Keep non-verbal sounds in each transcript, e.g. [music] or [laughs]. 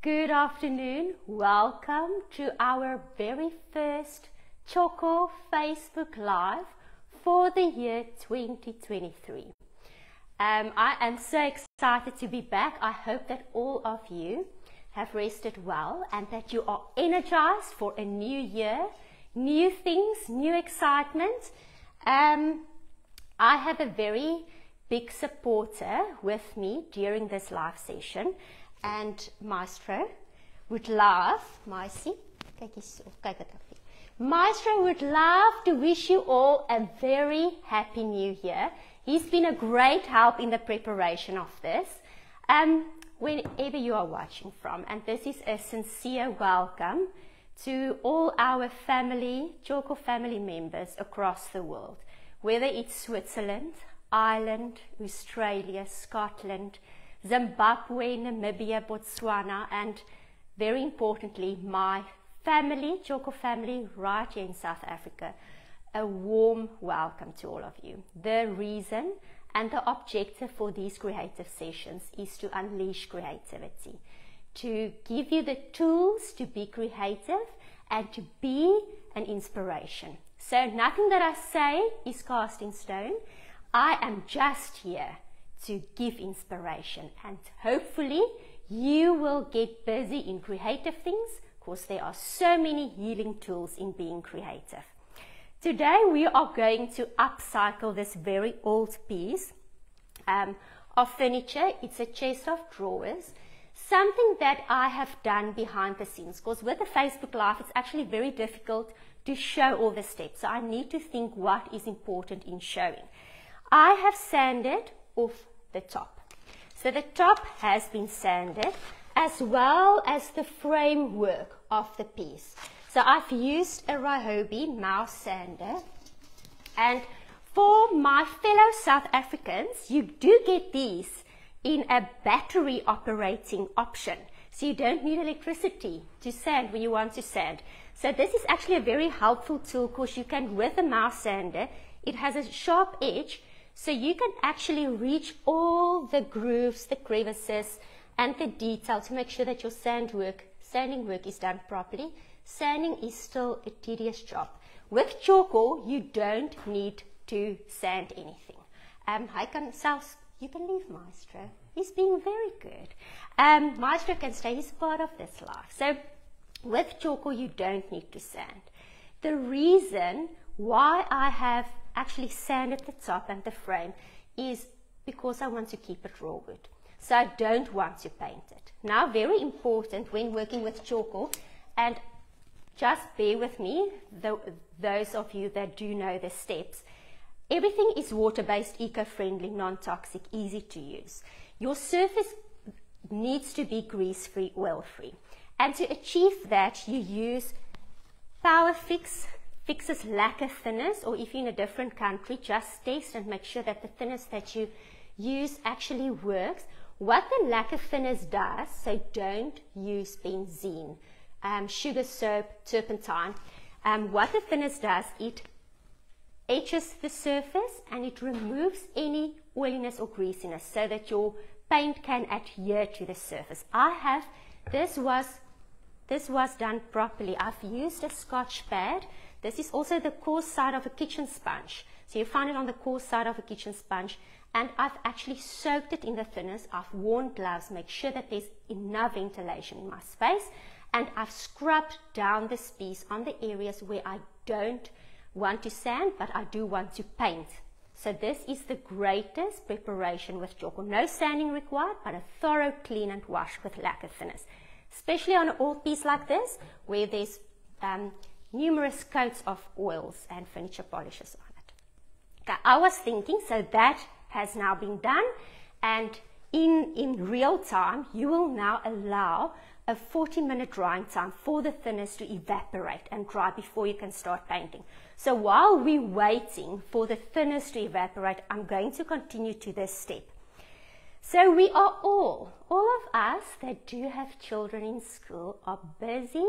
Good afternoon. Welcome to our very first Tjhoko Facebook Live for the year 2023. Um, I am so excited to be back. I hope that all of you have rested well and that you are energized for a new year, new things, new excitement. Um, I have a very big supporter with me during this live session and Maestro would love, af. Maestro would love to wish you all a very happy new year. He's been a great help in the preparation of this. Um, whenever you are watching from, and this is a sincere welcome to all our family, Tjhoko family members across the world, whether it's Switzerland, Ireland, Australia, Scotland, Zimbabwe, Namibia, Botswana, and very importantly, my family, Tjhoko family, right here in South Africa. A warm welcome to all of you. The reason and the objective for these creative sessions is to unleash creativity, to give you the tools to be creative and to be an inspiration. So, nothing that I say is cast in stone. I am just here to give inspiration and hopefully you will get busy in creative things because there are so many healing tools in being creative. Today we are going to upcycle this very old piece um, of furniture. It's a chest of drawers. Something that I have done behind the scenes because with the Facebook Live it's actually very difficult to show all the steps. So I need to think what is important in showing. I have sanded off the top. So the top has been sanded as well as the framework of the piece. So I've used a Ryobi mouse sander and for my fellow South Africans, you do get these in a battery operating option. So you don't need electricity to sand when you want to sand. So this is actually a very helpful tool because you can, with a mouse sander, it has a sharp edge so you can actually reach all the grooves, the crevices, and the detail to make sure that your sand work, sanding work is done properly. Sanding is still a tedious job. With Tjhoko, you don't need to sand anything. Um, I can self, you can leave Maestro. He's being very good. Um, Maestro can stay, he's part of this life. So with Tjhoko, you don't need to sand. The reason why I have actually sand at the top and the frame is because I want to keep it raw wood. So I don't want to paint it. Now, very important when working with Tjhoko, and just bear with me, the, those of you that do know the steps. Everything is water-based, eco-friendly, non-toxic, easy to use. Your surface needs to be grease-free, oil-free. And to achieve that, you use Power Fix fixes lacquer thinners, or if you're in a different country, just test and make sure that the thinners that you use actually works. What the lacquer thinners does, so don't use benzene, um, sugar soap, turpentine. Um, what the thinners does, it etches the surface and it removes any oiliness or greasiness so that your paint can adhere to the surface. I have, this was, this was done properly. I've used a scotch pad this is also the coarse side of a kitchen sponge. So you find it on the coarse side of a kitchen sponge. And I've actually soaked it in the thinners. I've worn gloves, make sure that there's enough ventilation in my space. And I've scrubbed down this piece on the areas where I don't want to sand, but I do want to paint. So this is the greatest preparation with Tjhoko. No sanding required, but a thorough clean and wash with lacquer thinners. Especially on an old piece like this, where there's um, numerous coats of oils and furniture polishes on it. Okay, I was thinking, so that has now been done, and in, in real time, you will now allow a 40 minute drying time for the thinners to evaporate and dry before you can start painting. So while we're waiting for the thinners to evaporate, I'm going to continue to this step. So we are all, all of us that do have children in school are busy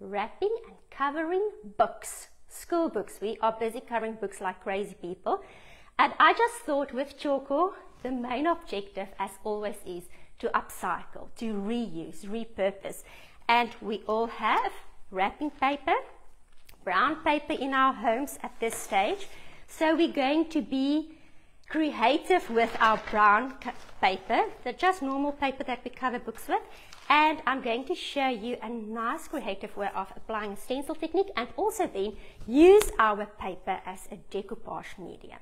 wrapping and covering books, school books. We are busy covering books like crazy people. And I just thought with Tjhoko, the main objective, as always, is to upcycle, to reuse, repurpose. And we all have wrapping paper, brown paper in our homes at this stage. So we're going to be creative with our brown paper, the just normal paper that we cover books with. And I'm going to show you a nice creative way of applying a stencil technique and also then use our paper as a decoupage medium.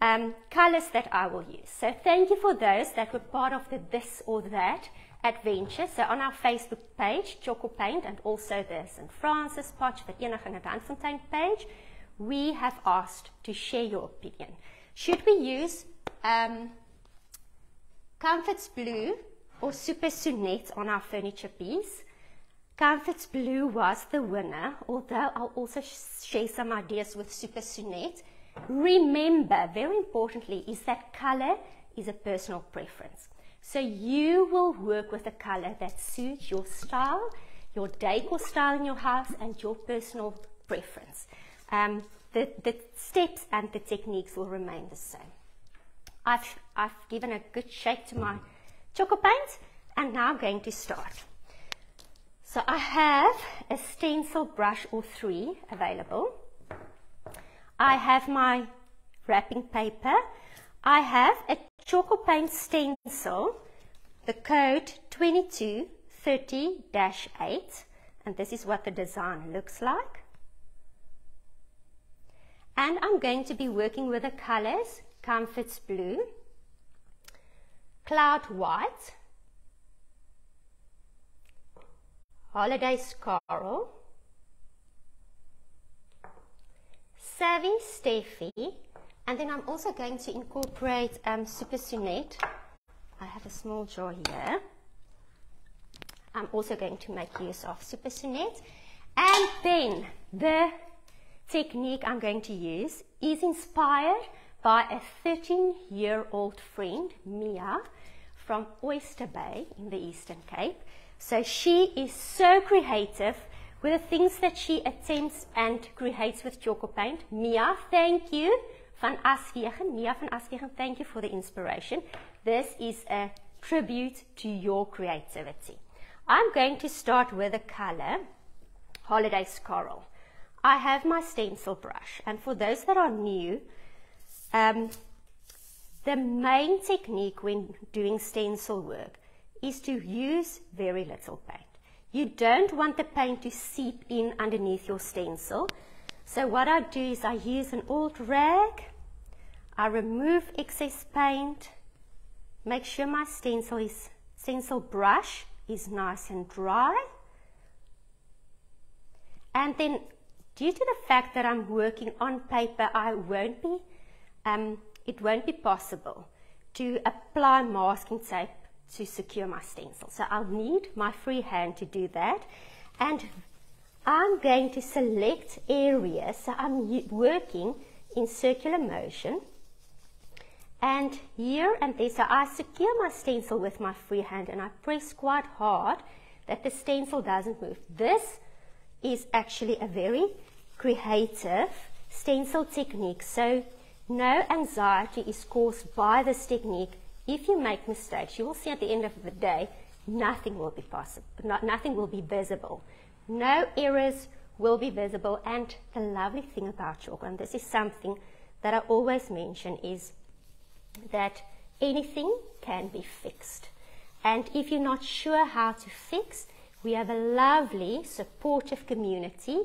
Um, colors that I will use. So thank you for those that were part of the this or that adventure. So on our Facebook page, Tjhoko Paint, and also the St. Francis Potch, the Eniging at Randfontein page, we have asked to share your opinion. Should we use um, Comforts Blue or Super Sonette on our furniture piece? Comforts Blue was the winner, although I'll also share some ideas with Super Sonette. Remember, very importantly, is that color is a personal preference. So you will work with a color that suits your style, your decor style in your house, and your personal preference. Um, the, the steps and the techniques will remain the same. I've, I've given a good shake to my tjhoko paint, and now I'm going to start. So I have a stencil brush or three available. I have my wrapping paper. I have a Tjhoko Paint stencil, the code 2230-8, and this is what the design looks like. And I'm going to be working with the colors Comforts Blue, Cloud White, Holiday's Coral, Savvy Steffi, and then I'm also going to incorporate um, Super Sonette. I have a small jar here. I'm also going to make use of Super Sonette. And then the technique I'm going to use is inspired by a 13-year-old friend, Mia, from Oyster Bay in the Eastern Cape. So she is so creative with the things that she attempts and creates with Tjhoko Paint. Mia, thank you. Van Aswegen, Mia van Aswegen, thank you for the inspiration. This is a tribute to your creativity. I'm going to start with the color Holiday Coral. I have my stencil brush, and for those that are new, um, the main technique when doing stencil work is to use very little paint. You don't want the paint to seep in underneath your stencil. So what I do is I use an old rag, I remove excess paint, make sure my stencil, is, stencil brush is nice and dry. And then due to the fact that I'm working on paper, I won't be, um, it won't be possible to apply masking tape to secure my stencil. So I'll need my free hand to do that. And I'm going to select areas. So I'm working in circular motion. And here and there, so I secure my stencil with my free hand and I press quite hard that the stencil doesn't move. This is actually a very creative stencil technique. So no anxiety is caused by this technique if you make mistakes, you will see at the end of the day, nothing will be possible, not, nothing will be visible. No errors will be visible. And the lovely thing about yoga, and this is something that I always mention, is that anything can be fixed. And if you're not sure how to fix, we have a lovely supportive community.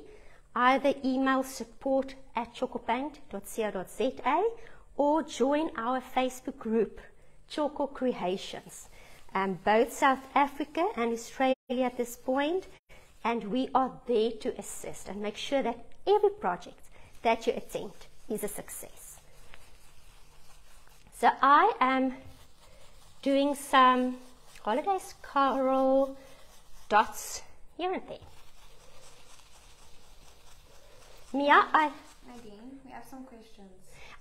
Either email support at tjhokopaint.co.za or join our Facebook group Tjhoko Creations, um, both South Africa and Australia at this point, and we are there to assist and make sure that every project that you attempt is a success. So I am doing some holidays coral dots here and there. Mia, I. Nadine, we have some questions.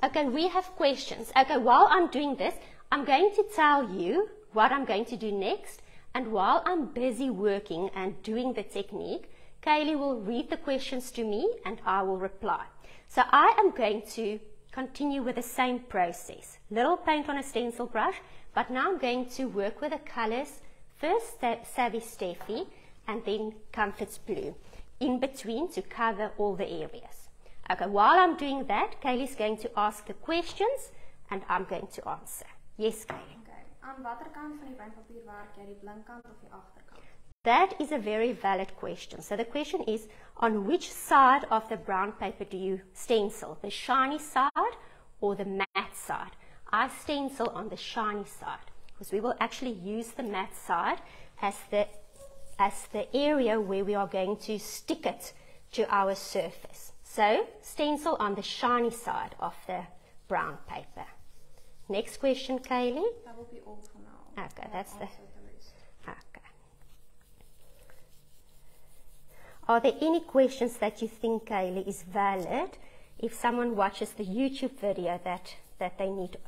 Okay, we have questions. Okay, while I'm doing this, I'm going to tell you what I'm going to do next, and while I'm busy working and doing the technique, Kaylee will read the questions to me and I will reply. So I am going to continue with the same process. Little paint on a stencil brush, But now I'm going to work with the colors, first Savvy Steffi and then Comforts Blue, in between to cover all the areas. Okay, while I'm doing that, Kaylee's going to ask the questions and I'm going to answer. Yes, Kaylee. Okay. Aan watter kant van die breinpapier werk jy, die binnenkant of die agterkant? That is a very valid question. So the question is, on which side of the brown paper do you stencil? The shiny side or the matte side? I stencil on the shiny side because we will actually use the matte side as the, as the area where we are going to stick it to our surface. So stencil on the shiny side of the brown paper. Next question, Kaylee. That will be all for now. Okay, that's the- the. Okay. Are there any questions that you think, Kaylee, is valid if someone watches the YouTube video that, that they need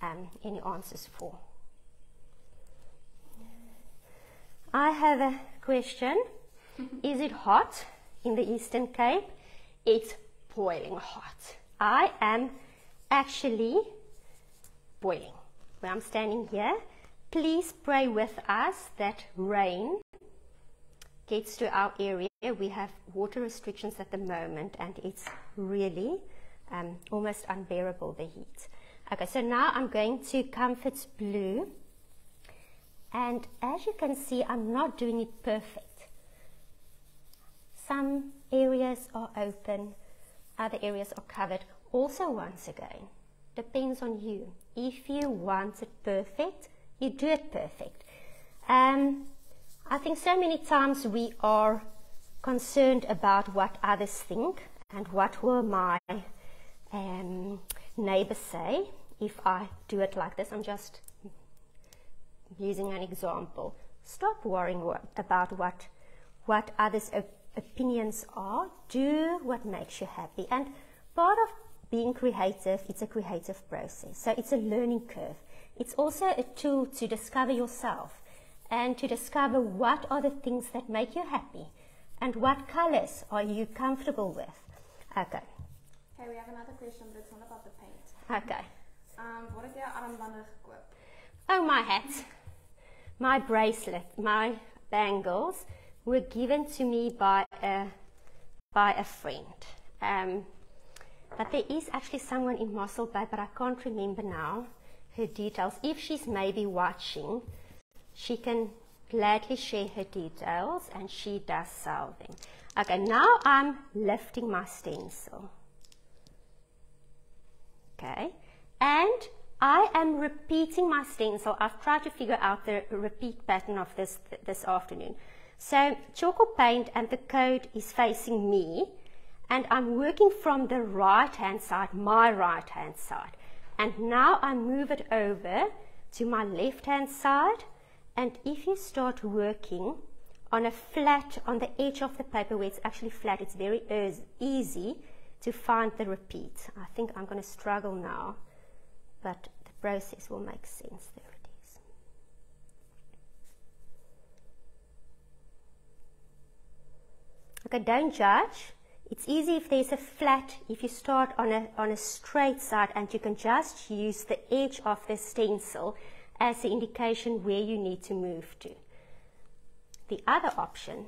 um, any answers for? I have a question. Is it hot in the Eastern Cape? It's boiling hot. I am actually boiling. Where I'm standing here, please pray with us that rain gets to our area. We have water restrictions at the moment, and it's really um, almost unbearable the heat. Okay, so now I'm going to Comforts Blue, and as you can see, I'm not doing it perfect. Some areas are open, other areas are covered. Also, once again, depends on you. If you want it perfect, you do it perfect. Um, I think so many times we are concerned about what others think and what will my um, neighbors say if I do it like this. I'm just using an example. Stop worrying about what what others' op- opinions are. Do what makes you happy. And part of being creative, it's a creative process. So it's a learning curve. It's also a tool to discover yourself and to discover what are the things that make you happy and what colors are you comfortable with. Okay. Okay, we have another question, but it's not about the paint. Okay. Um, het jy armbande gekoop? Oh, my hat, my bracelet, my bangles were given to me by a, by a friend. Um, but there is actually someone in Mossel Bay, but I can't remember now her details. If she's maybe watching, she can gladly share her details and she does them. Okay, now I'm lifting my stencil. Okay, and I am repeating my stencil. I've tried to figure out the repeat pattern of this this afternoon. So tjhoko paint and the code is facing me and I'm working from the right hand side, my right hand side. And now I move it over to my left hand side and if you start working on a flat, on the edge of the paper where it's actually flat, it's very easy to find the repeat. I think I'm going to struggle now, but the process will make sense. There it is. Okay, don't judge. It's easy if there's a flat, if you start on a, on a straight side and you can just use the edge of the stencil as the indication where you need to move to. The other option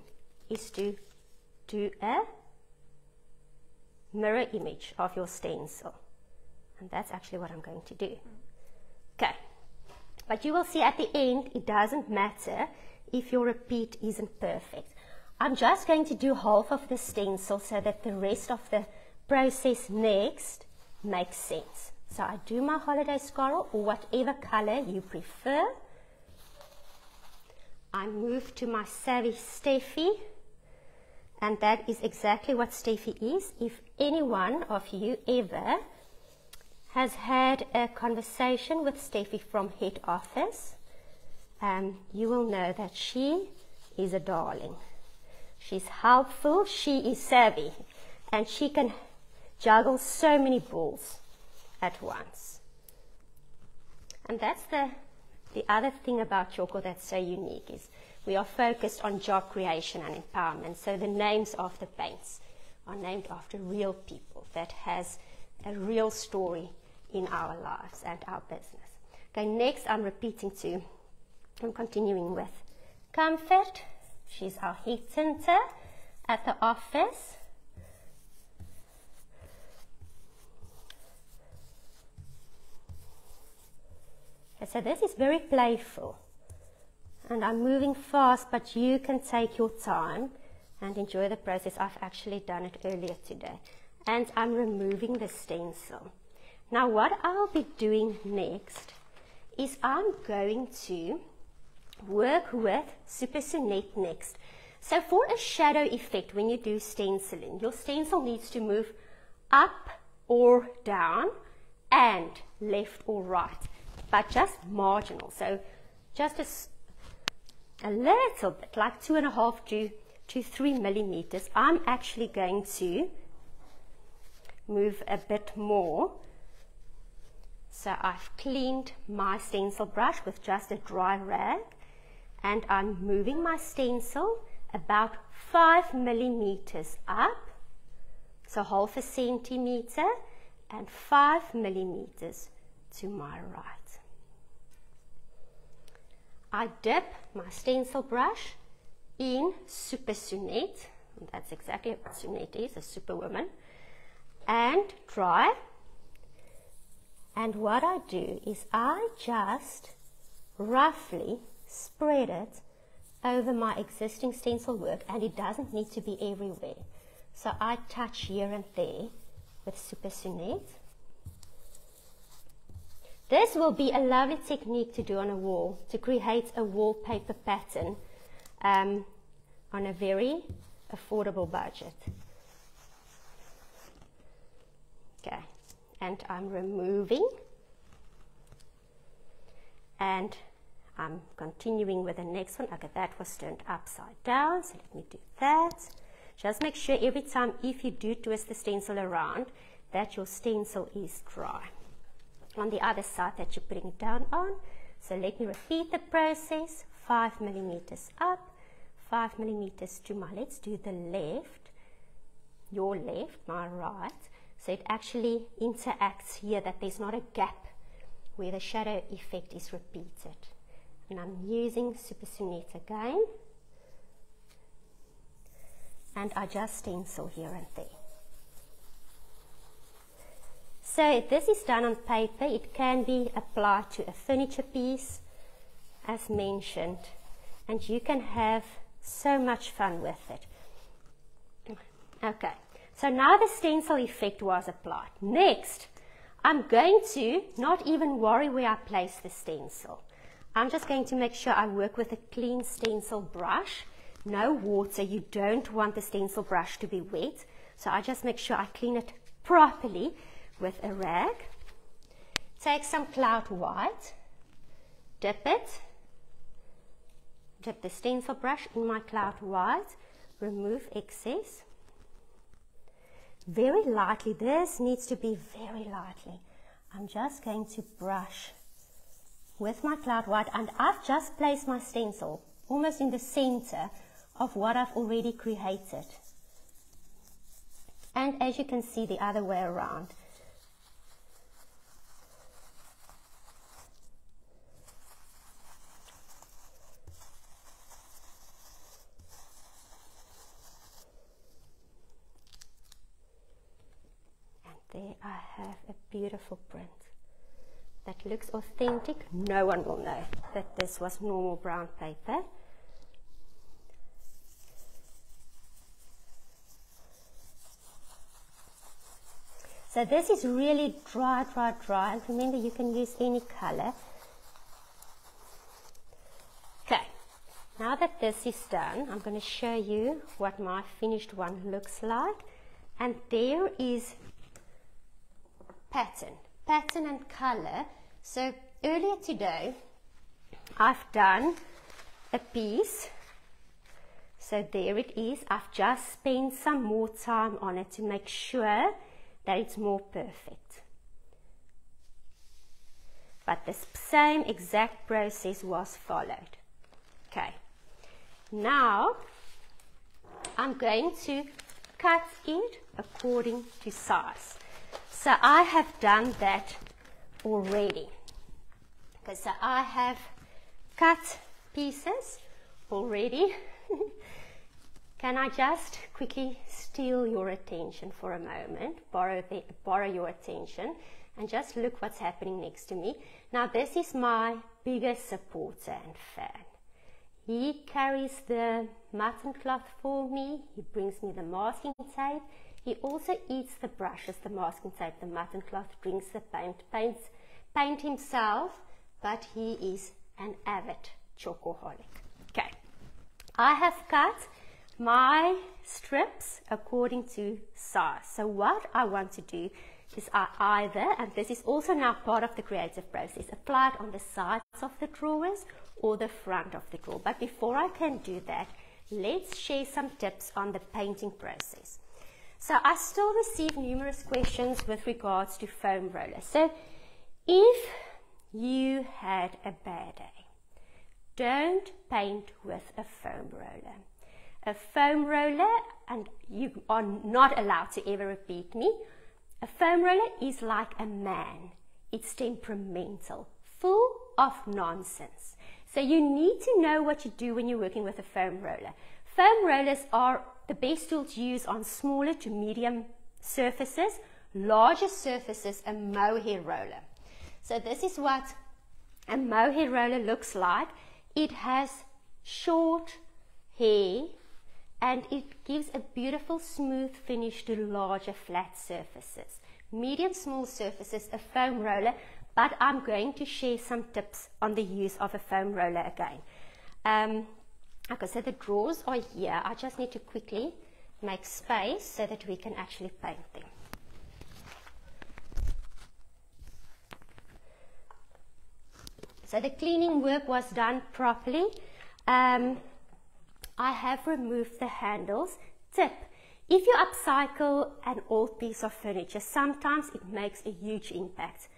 is to do a mirror image of your stencil. And that's actually what I'm going to do. Okay. But you will see at the end, it doesn't matter if your repeat isn't perfect. I'm just going to do half of the stencil so that the rest of the process next makes sense. So I do my holiday's coral or whatever color you prefer. I move to my Savvy Steffi and that is exactly what Steffi is. If any one of you ever has had a conversation with Steffi from head office, um, you will know that she is a darling. She's helpful, she is savvy, and she can juggle so many balls at once. And that's the, the other thing about Tjhoko that's so unique is we are focused on job creation and empowerment. So the names of the paints are named after real people that has a real story in our lives and our business. Okay, next I'm repeating to, I'm continuing with Comfort. She's our heat center at the office. Okay, so this is very playful. And I'm moving fast, but you can take your time and enjoy the process. I've actually done it earlier today. And I'm removing the stencil. Now what I'll be doing next is I'm going to work with Super Sonette next. So for a shadow effect, when you do stenciling, your stencil needs to move up or down and left or right, but just marginal. So just a, a little bit, like two and a half to, to three millimeters. I'm actually going to move a bit more so I've cleaned my stencil brush with just a dry rag and I'm moving my stencil about five millimeters up, so half a centimeter and five millimeters to my right. I dip my stencil brush in Super Sonette, that's exactly what Sonette is, a superwoman, and dry and what I do is I just roughly spread it over my existing stencil work and it doesn't need to be everywhere. So I touch here and there with Super Sonette. This will be a lovely technique to do on a wall, to create a wallpaper pattern um, on a very affordable budget. Okay and I'm removing and I'm continuing with the next one. Okay, that was turned upside down, so let me do that. Just make sure every time if you do twist the stencil around that your stencil is dry. On the other side that you're putting it down on. So let me repeat the process. 5 millimeters up, 5 millimeters to my, let's do the left, your left, my right. So it actually interacts here that there's not a gap where the shadow effect is repeated. And I'm using Super Sonette again. And I just stencil here and there. So this is done on paper. It can be applied to a furniture piece, as mentioned. And you can have so much fun with it. Okay. So now the stencil effect was applied. Next, I'm going to not even worry where I place the stencil. I'm just going to make sure I work with a clean stencil brush. No water, you don't want the stencil brush to be wet. So I just make sure I clean it properly with a rag. Take some cloud white, dip it, dip the stencil brush in my cloud white, remove excess very lightly. This needs to be very lightly. I'm just going to brush with my cloud white and I've just placed my stencil almost in the center of what I've already created. And as you can see the other way around. there I have a beautiful print that looks authentic. No one will know that this was normal brown paper. So this is really dry, dry, dry. And remember, you can use any color. Okay, now that this is done, I'm going to show you what my finished one looks like. And there is pattern, pattern and color. So earlier today, I've done a piece. So there it is. I've just spent some more time on it to make sure that it's more perfect. But the same exact process was followed. Okay. Now, I'm going to cut it according to size. So I have done that already. Okay, so I have cut pieces already. [laughs] Can I just quickly steal your attention for a moment, borrow, the, borrow your attention, and just look what's happening next to me. Now, this is my biggest supporter and fan. He carries the mutton cloth for me, he brings me the masking tape, he also eats the brushes, the masking tape, the mutton cloth, drinks the paint, paints, paint himself, but he is an avid chocoholic. Okay, I have cut my strips according to size. So what I want to do is I either, and this is also now part of the creative process, apply it on the sides of the drawers or the front of the drawer. But before I can do that, let's share some tips on the painting process. So I still receive numerous questions with regards to foam rollers. So if you had a bad day, don't paint with a foam roller. A foam roller, and you are not allowed to ever repeat me, a foam roller is like a man. It's temperamental, full of nonsense. So you need to know what you do when you're working with a foam roller. Foam rollers are the best tool to use on smaller to medium surfaces, larger surfaces, a mohair roller. So this is what a mohair roller looks like. It has short hair and it gives a beautiful smooth finish to larger flat surfaces. Medium small surfaces, a foam roller, but I'm going to share some tips on the use of a foam roller again. Um, okay, so the drawers are here. I just need to quickly make space so that we can actually paint them. So the cleaning work was done properly. Um, I have removed the handles. Tip, if you upcycle an old piece of furniture, sometimes it makes a huge impact.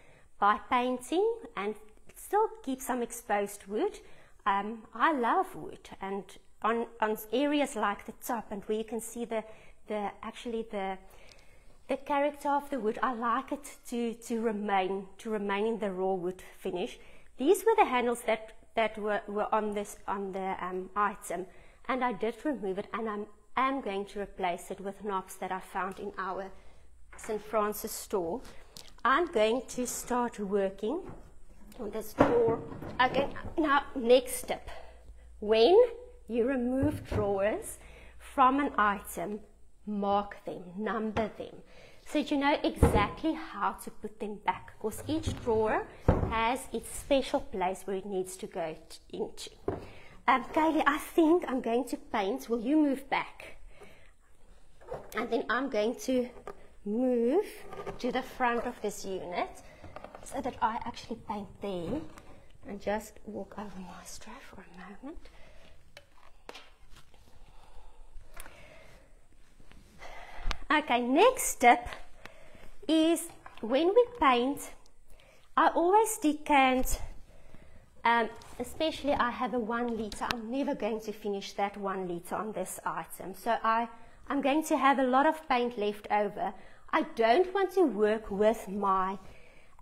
By painting and still keep some exposed wood, um, I love wood and on, on areas like the top and where you can see the, the actually the the character of the wood, I like it to, to remain to remain in the raw wood finish. These were the handles that, that were, were on this on the um, item and I did remove it and I'm, am going to replace it with knobs that I found in our St. Francis store. I'm going to start working on this drawer. Okay, now next step. When you remove drawers from an item, mark them, number them, so you know exactly how to put them back because each drawer has its special place where it needs to go into. Um, Kaylee, I think I'm going to paint. Will you move back? And then I'm going to move to the front of this unit so that I actually paint there and just walk over my strap for a moment. Okay, next step is when we paint, I always decant um, especially I have a one liter. I'm never going to finish that one liter on this item. So I, I'm going to have a lot of paint left over. I don't want to work with my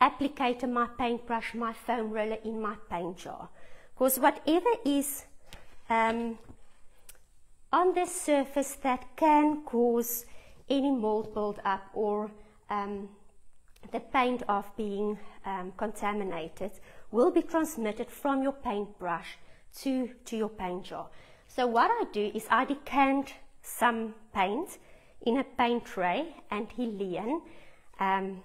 applicator, my paintbrush, my foam roller in my paint jar. Because whatever is um, on this surface that can cause any mold build up or um, the paint of being um, contaminated will be transmitted from your paintbrush to, to your paint jar. So what I do is I decant some paint in a paint tray and Helene um,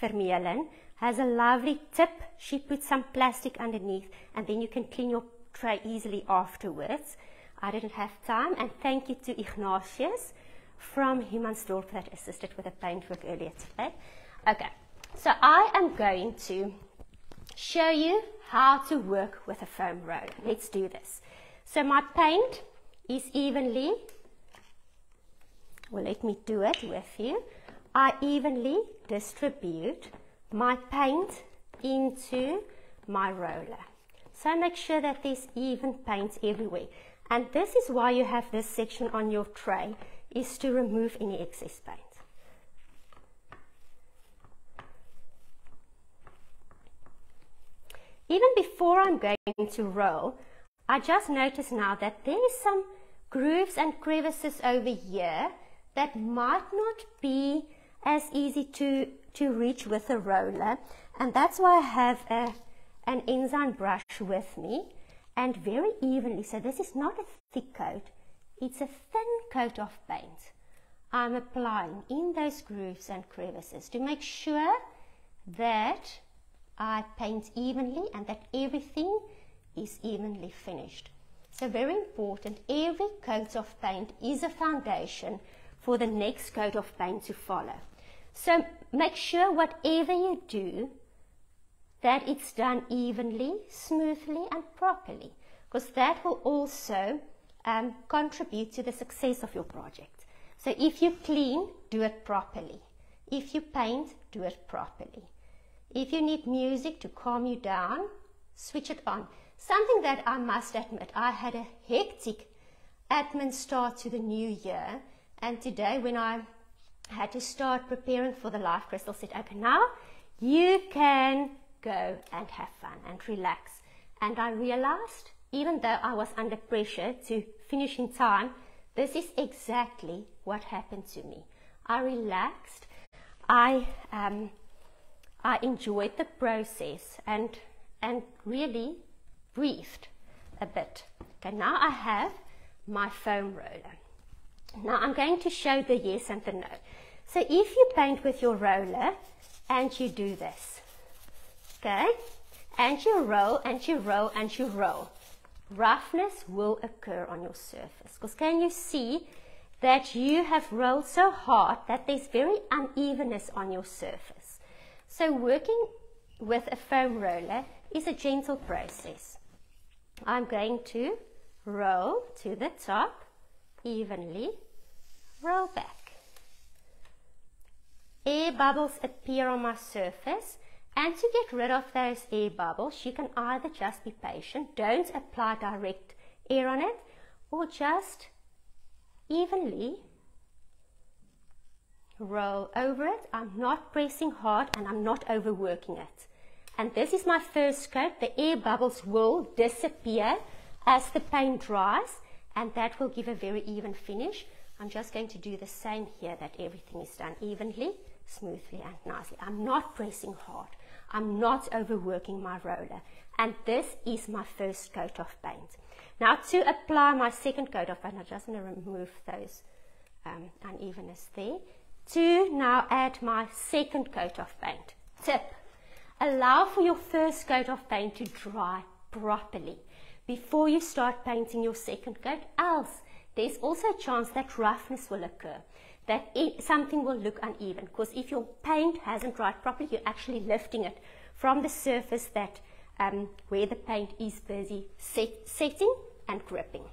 Vermeulen has a lovely tip. She put some plastic underneath and then you can clean your tray easily afterwards. I didn't have time and thank you to Ignatius from Humansdorp that assisted with the paintwork earlier today. Okay, so I am going to show you how to work with a foam roller. Let's do this. So my paint is evenly, well let me do it with you. I evenly distribute my paint into my roller. So make sure that there's even paint everywhere. And this is why you have this section on your tray, is to remove any excess paint. even before I'm going to roll, I just notice now that there is some grooves and crevices over here that might not be as easy to, to reach with a roller. And that's why I have a, an enzyme brush with me and very evenly. So this is not a thick coat, it's a thin coat of paint. I'm applying in those grooves and crevices to make sure that I paint evenly and that everything is evenly finished. So very important, every coat of paint is a foundation for the next coat of paint to follow. So make sure whatever you do, that it's done evenly, smoothly and properly, because that will also um, contribute to the success of your project. So if you clean, do it properly. If you paint, do it properly. If you need music to calm you down, switch it on. Something that I must admit, I had a hectic admin start to the new year. And today when I had to start preparing for the life crystal set, okay, now you can go and have fun and relax. And I realized, even though I was under pressure to finish in time, this is exactly what happened to me. I relaxed. I um, I enjoyed the process and and really breathed a bit. Okay, now I have my foam roller. Now I'm going to show the yes and the no. So if you paint with your roller and you do this, okay, and you roll and you roll and you roll, roughness will occur on your surface. Because can you see that you have rolled so hard that there's very unevenness on your surface. So working with a foam roller is a gentle process. I'm going to roll to the top evenly, roll back. Air bubbles appear on my surface and to get rid of those air bubbles you can either just be patient, don't apply direct air on it or just evenly roll over it. I'm not pressing hard and I'm not overworking it. And this is my first coat. The air bubbles will disappear as the paint dries and that will give a very even finish. I'm just going to do the same here that everything is done evenly, smoothly and nicely. I'm not pressing hard. I'm not overworking my roller. And this is my first coat of paint. Now to apply my second coat of paint, I'm just want to remove those um, unevenness there. To now add my second coat of paint. Tip, allow for your first coat of paint to dry properly before you start painting your second coat, else there's also a chance that roughness will occur, that it, something will look uneven, because if your paint hasn't dried properly, you're actually lifting it from the surface that um, where the paint is busy set, setting and gripping.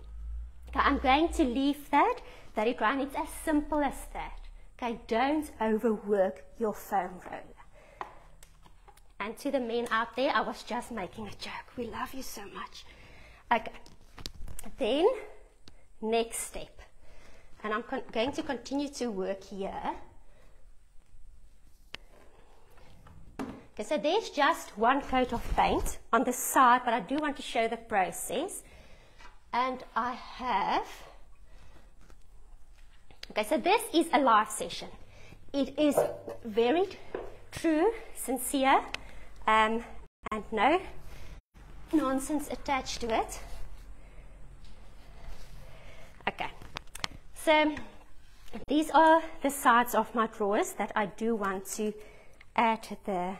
Okay, I'm going to leave that, that it run. It's as simple as that. Okay, don't overwork your foam roller. And to the men out there, I was just making a joke. We love you so much. Okay, then next step. And I'm going to continue to work here. Okay, so there's just one coat of paint on the side, but I do want to show the process and I have okay so this is a live session it is very true sincere um, and no nonsense attached to it okay so these are the sides of my drawers that I do want to add the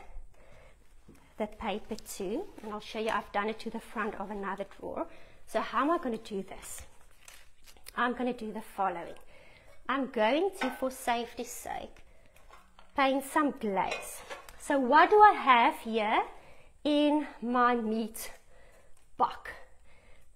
the paper to and I'll show you I've done it to the front of another drawer so how am I going to do this? I'm going to do the following. I'm going to, for safety's sake, paint some glaze. So what do I have here in my meat bak?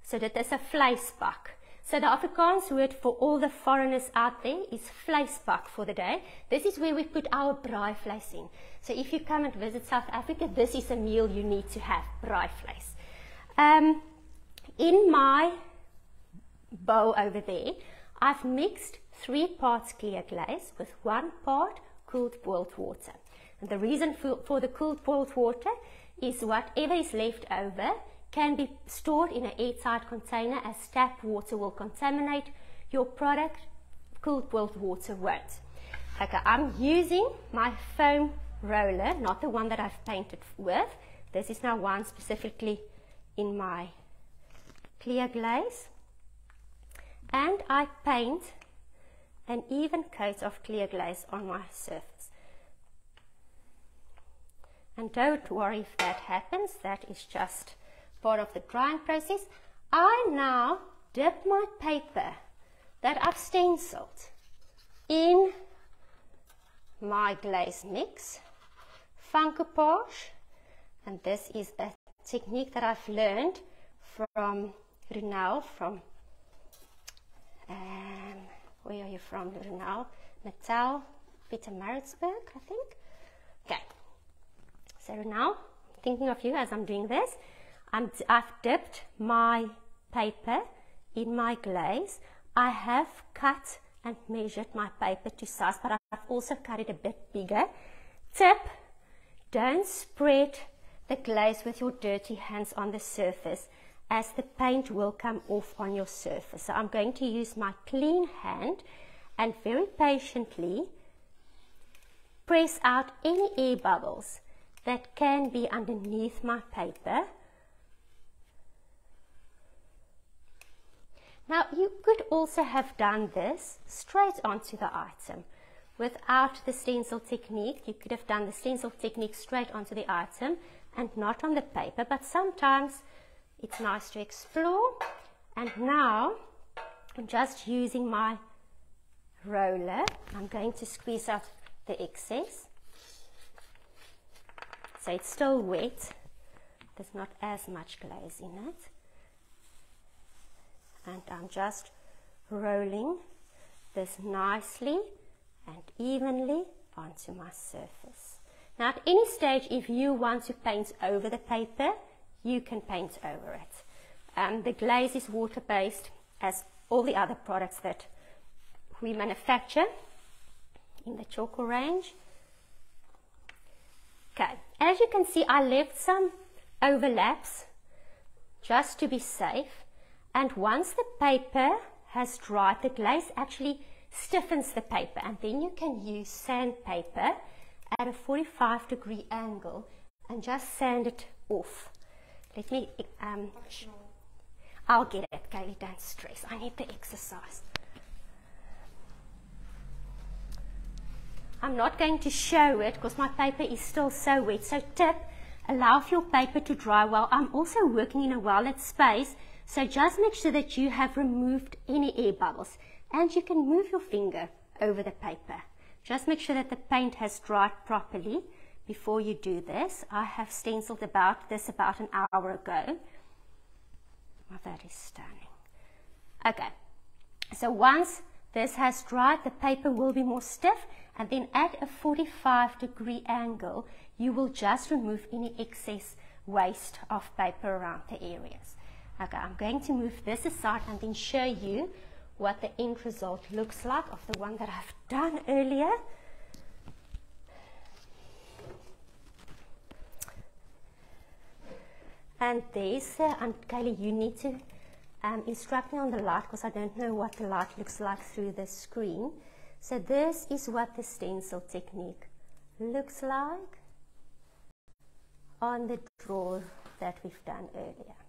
So that is a vleisbak. So the Afrikaans word for all the foreigners out there is vleisbak for the day. This is where we put our braaivleis in. So if you come and visit South Africa, this is a meal you need to have, braaivleis. Um, in my bowl over there, I've mixed three parts clear glaze with one part cooled boiled water. And the reason for, for the cooled boiled water is whatever is left over can be stored in an airtight container as tap water will contaminate your product, cooled water won't. Okay, I'm using my foam roller, not the one that I've painted with. This is now one specifically in my clear glaze. And I paint an even coat of clear glaze on my surface. And don't worry if that happens, that is just part of the drying process. I now dip my paper that I've stenciled in my glaze mix, Funkopage, and this is a technique that I've learned from Runel, from, um, where are you from, Runel? Natal, Pietermaritzburg, I think. Okay, so now, thinking of you as I'm doing this, i have dipped my paper in my glaze. I have cut and measured my paper to size, but I've also cut it a bit bigger. Tip, don't spread the glaze with your dirty hands on the surface as the paint will come off on your surface. So I'm going to use my clean hand and very patiently press out any air bubbles that can be underneath my paper. Now you could also have done this straight onto the item. Without the stencil technique, you could have done the stencil technique straight onto the item and not on the paper, but sometimes it's nice to explore. And now I'm just using my roller. I'm going to squeeze out the excess. So it's still wet. There's not as much glaze in it. And I'm just rolling this nicely and evenly onto my surface. Now at any stage, if you want to paint over the paper, you can paint over it. Um, the glaze is water-based as all the other products that we manufacture in the Tjhoko range. Okay, as you can see, I left some overlaps just to be safe. And once the paper has dried, the glaze actually stiffens the paper. And then you can use sandpaper at a 45 degree angle and just sand it off. Let me, um, I'll get it, Kaylee, don't stress. I need the exercise. I'm not going to show it because my paper is still so wet. So tip, allow for your paper to dry well. I'm also working in a well-lit space, so just make sure that you have removed any air bubbles. And you can move your finger over the paper. Just make sure that the paint has dried properly before you do this. I have stenciled about this about an hour ago. Oh, that is stunning. Okay, so once this has dried, the paper will be more stiff and then at a 45 degree angle, you will just remove any excess waste of paper around the areas. Okay, I'm going to move this aside and then show you what the end result looks like of the one that I've done earlier. And there's, uh, and Kaylee, you need to um, instruct me on the light because I don't know what the light looks like through the screen. So this is what the stencil technique looks like on the drawer that we've done earlier.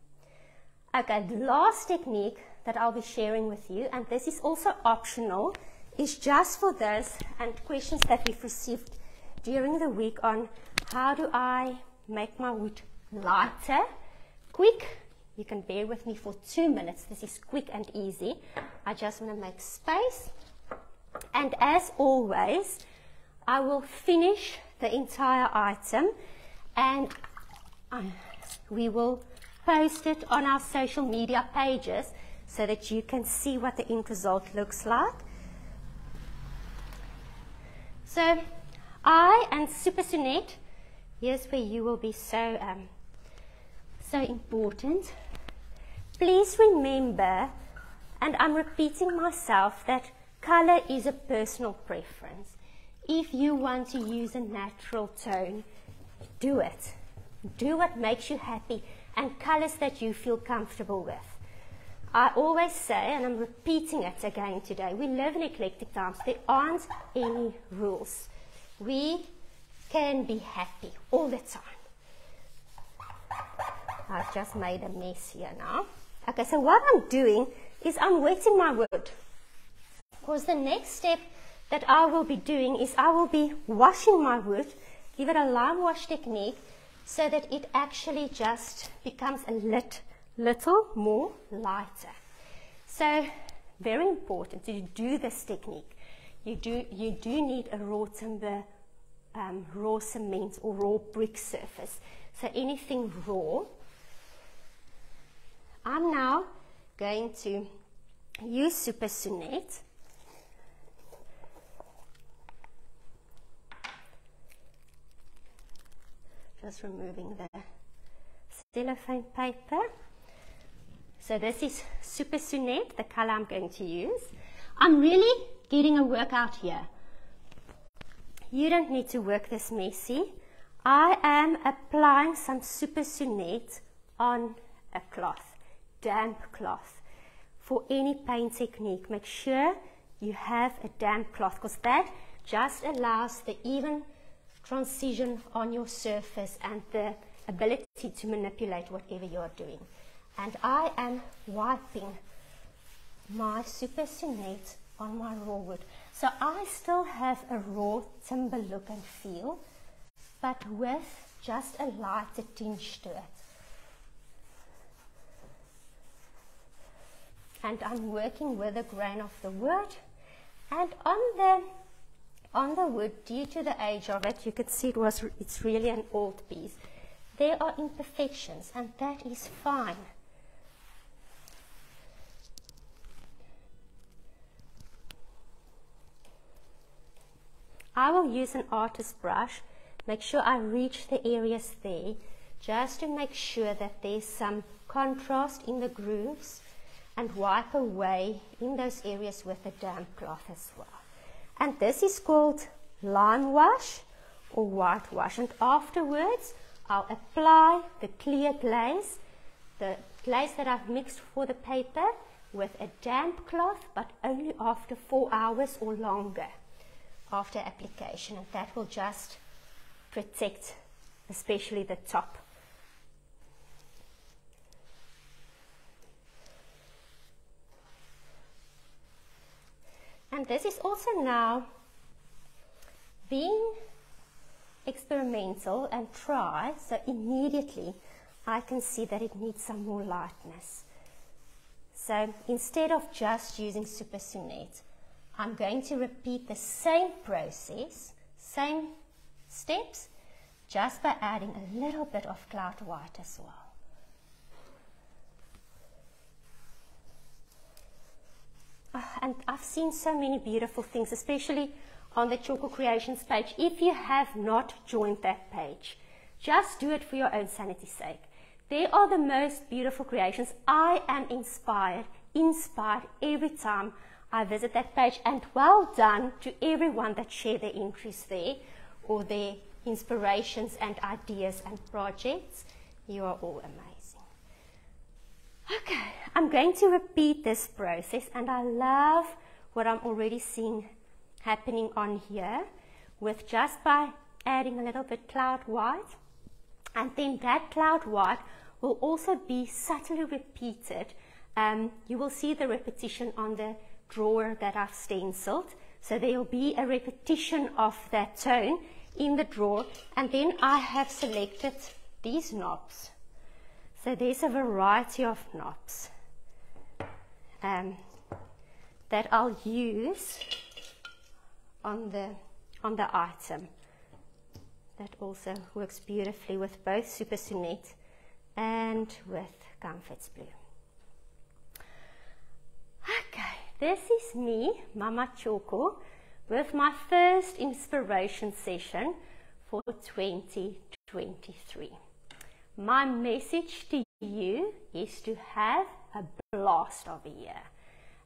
Okay, the last technique that I'll be sharing with you, and this is also optional, is just for this and questions that we've received during the week on how do I make my wood lighter, quick. You can bear with me for two minutes. This is quick and easy. I just want to make space and as always, I will finish the entire item and um, we will post it on our social media pages so that you can see what the end result looks like. So I and Super Sonette, here's where you will be so, um, so important. Please remember, and I'm repeating myself, that Color is a personal preference. If you want to use a natural tone, do it. Do what makes you happy and colors that you feel comfortable with. I always say, and I'm repeating it again today, we live in eclectic times. There aren't any rules. We can be happy all the time. I've just made a mess here now. Okay, so what I'm doing is I'm wetting my wood. Because the next step that I will be doing is I will be washing my wood, give it a lime wash technique, so that it actually just becomes a lit, little more lighter. So, very important to do this technique. You do, you do need a raw timber, um, raw cement or raw brick surface. So anything raw. I'm now going to use Super Sonette just removing the cellophane paper. So this is Super Sonette, the color I'm going to use. I'm really getting a workout here. You don't need to work this messy. I am applying some Super Sonette on a cloth, damp cloth. For any paint technique, make sure you have a damp cloth because that just allows the even transition on your surface and the ability to manipulate whatever you're doing. And I am wiping my Super Sonette on my raw wood. So I still have a raw timber look and feel, but with just a lighter tinge to it. And I'm working with the grain of the wood. And on the on the wood, due to the age of it, you could see it was it's really an old piece. There are imperfections, and that is fine. I will use an artist brush, make sure I reach the areas there, just to make sure that there's some contrast in the grooves and wipe away in those areas with a damp cloth as well. And this is called lime wash or whitewash. And afterwards, I'll apply the clear glaze, the glaze that I've mixed for the paper with a damp cloth, but only after four hours or longer after application. And that will just protect especially the top And this is also now being experimental and try, so immediately I can see that it needs some more lightness. So instead of just using Super Sonette, I'm going to repeat the same process, same steps, just by adding a little bit of cloud white as well. Ah, and I've seen so many beautiful things, especially on the Tjhoko Creations page. If you have not joined that page, just do it for your own sanity's sake. They are the most beautiful creations. I am inspired, inspired every time I visit that page. And well done to everyone that share their entries there or their inspirations and ideas and projects. You are all amazing. Okay, I'm going to repeat this process and I love what I'm already seeing happening on here with just by adding a little bit cloud white and then that cloud white will also be subtly repeated. Um, you will see the repetition on the drawer that I've stenciled. So there will be a repetition of that tone in the drawer and then I have selected these knobs so there's a variety of knobs um, that I'll use on the, on the item. That also works beautifully with both Super Sonette and with Comforts Blue. Okay, this is me, Mama Tjhoko, with my first inspiration session for 2023. My message to you is to have a blast of a year.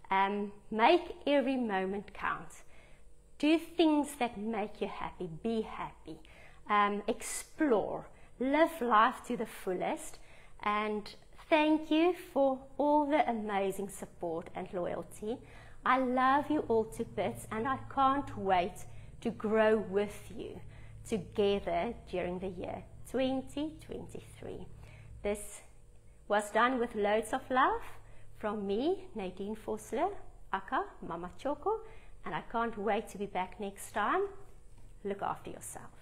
Um, make every moment count. Do things that make you happy. Be happy. Um, explore. live life to the fullest, and thank you for all the amazing support and loyalty. I love you all to bits, and I can't wait to grow with you together during the year 2023. This was done with loads of love from me, Nadine Vosloo, Aka, Mama Tjhoko, and I can't wait to be back next time. Look after yourself.